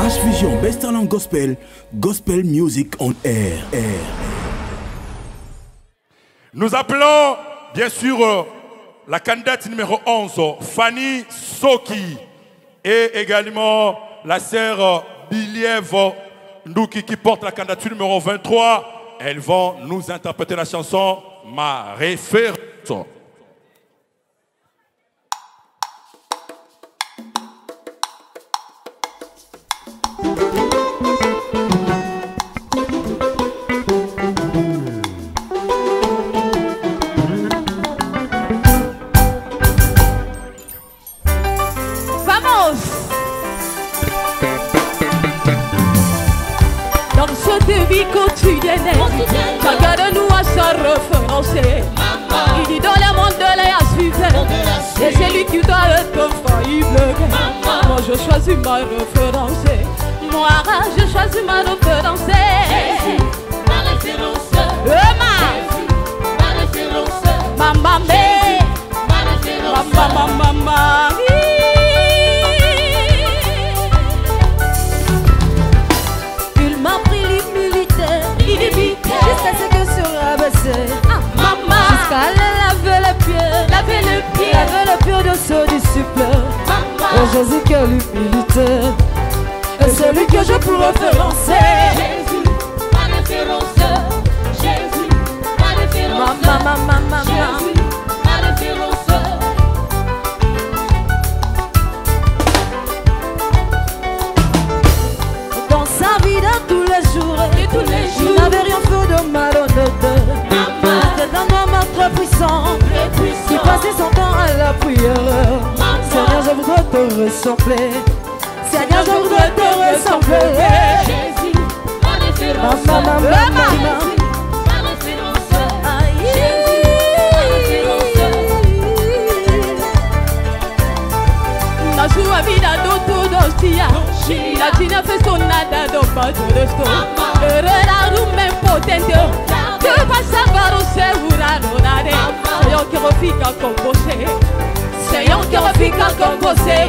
H-Vision Best Talent Gospel, Gospel Music on Air. Nous appelons, bien sûr, euh, la candidate numéro 11, Fanny Soki, et également la sœur euh, Biliev qui porte la candidature numéro 23. Elles vont nous interpréter la chanson Ma référence. Cette vie quotidienne Regarde-nous à sa référencée Il dit dans le monde de la suivre Et c'est lui qui doit être faillible Moi je choisis ma référence Moi je choisis ma référence lancer Jésus, ma référence. Jésus, ma référence. Maman, maman, maman Jésus, ma référence. Dans sa vie de tous les jours tous les Il jours n'avait rien fait de malhonnête C'est un homme très puissant Très Qui puissant passait son temps à la prière Seigneur je voudrais te ressembler Seigneur, je voudrais te ressembler. Jésus, mon référence. Ma, ma, ma, ma, Na sua vida do tudo ostia La tina fez um nada do bato resto Era um bem potente Que vai salvar o seu urano na areia Senhor que eu fica com você. Senhor que eu fica com você.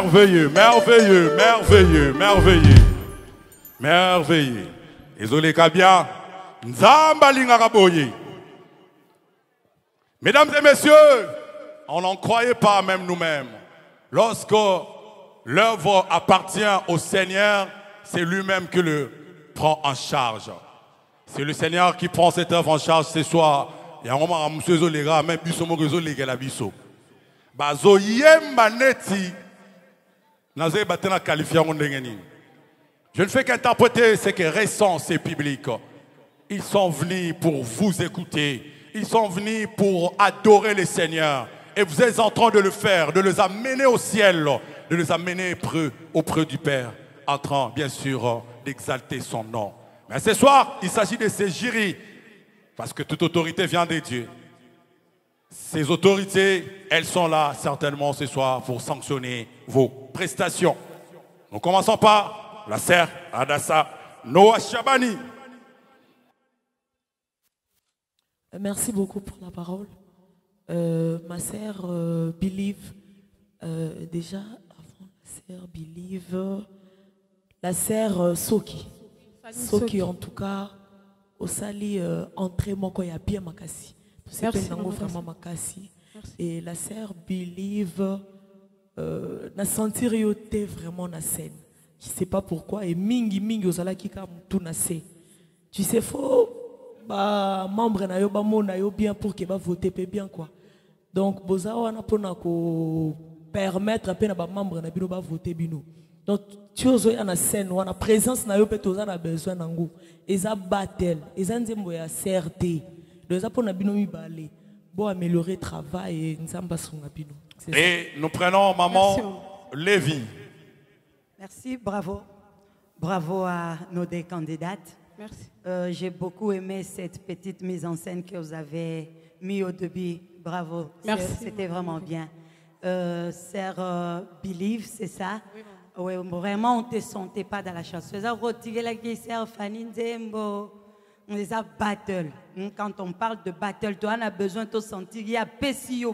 Merveilleux. Merveilleux, merveilleux, merveilleux, merveilleux. Désolé, Kabia. Mesdames et messieurs, on n'en croyait pas même nous-mêmes. lorsque l'œuvre appartient au Seigneur, c'est lui-même qui le prend en charge. C'est le Seigneur qui prend cette œuvre en charge ce soir. Il y a un moment monsieur Zolega, même Je ne fais qu'interpréter ce qui est récent, c'est public. Ils sont venus pour vous écouter. Ils sont venus pour adorer le Seigneur. Et vous êtes en train de le faire, de les amener au ciel, de les amener près- auprès du Père, en train, bien sûr, d'exalter son nom. Mais ce soir, il s'agit de ces jurys, parce que toute autorité vient de Dieu. Ces autorités, elles sont là certainement ce soir pour sanctionner vos prestations. Nous commençons par la sœur Adassa Noah Shabani. Euh, Merci beaucoup pour la parole. Euh, ma sœur euh, Believe, euh, déjà avant la sœur Believe, la sœur euh, Soki. Soki en tout cas, au sali euh, entrée moko ya bien makasi. Merci, Merci maman, vraiment makasi. Et la sœur Believe, euh, na sentir yo te vraiment na scène. Je sais pas pourquoi et mingi mingi ozalaki ka mutu na se. Tu sais faut ba membre na yo ba mona yo bien pour que ba voter pe bien quoi. Donc boza wana pona ko permettre pe na ba membre na bino ba voter bino. Donc tu ozo ya na scène wana présence na yo pe toza na besoin nango. Eza battle, eza nzembo ya CRT. Donc eza pona bino mibale. Bo améliorer travail et nzamba songa bino. Et nous prenons maman Merci, Lévi. Merci, bravo. Bravo à nos deux candidates. Merci. Euh, J'ai beaucoup aimé cette petite mise en scène que vous avez mis au début. Bravo. Merci. C'était vraiment bien. Euh, Sœur euh, Believe, c'est ça? Oui, vraiment, on ne te sentait pas dans la chanson. Ça, la Fanny Nzembo. On les a battle. Hum, Quand on parle de battle, toi, on a besoin de te sentir. Il y a Pessi,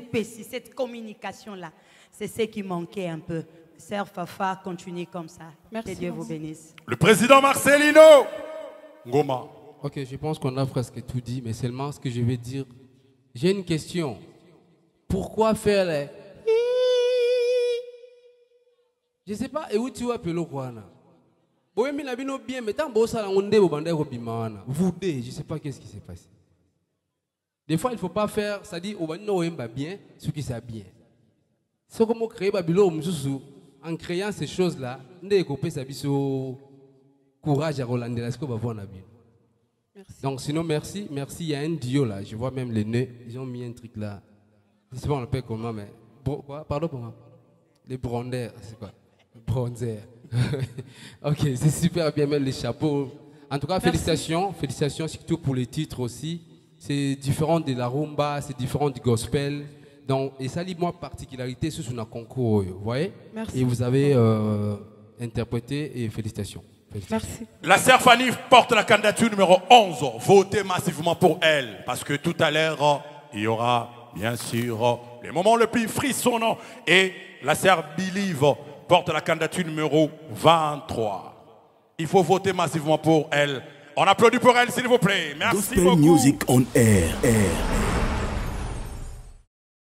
cette communication-là. C'est ce qui manquait un peu. Sœur Fafa, continuez comme ça. Merci, que Dieu vous bénisse. Le président Marcelino Ngoma. Ok, je pense qu'on a presque tout dit, mais seulement ce que je vais dire. J'ai une question. Pourquoi faire les... Je sais pas, et où tu vas pelo Vous deux, je sais pas qu'est-ce qui s'est passé. Des fois, il faut pas faire, ça dit on bien, ce qui c'est bien. C'est comme créer msusu en créant ces choses-là, sa biso courage à Roland va bien. Donc sinon merci, merci, il y a un duo là, je vois même les nœuds, ils ont mis un truc là. Je sais pas on l'appelle comment mais quoi? Pardon pour moi. Les brondeurs, c'est quoi? Bronzer. Ok, c'est super bien même les chapeaux. En tout cas, félicitations, félicitations surtout pour les titres aussi. C'est différent de la rumba, c'est différent du gospel. Donc, et ça, moi particularité sur un concours, vous voyez? Merci. Et vous avez euh, interprété et félicitations. félicitations. Merci. La sœur Fanny porte la candidature numéro 11. Votez massivement pour elle. Parce que tout à l'heure, il y aura, bien sûr, les moments le plus frissonnants. Et la sœur Believe porte la candidature numéro 23. Il faut voter massivement pour elle. On applaudit pour elle, s'il vous plaît. Merci Gospel beaucoup. music on air. air.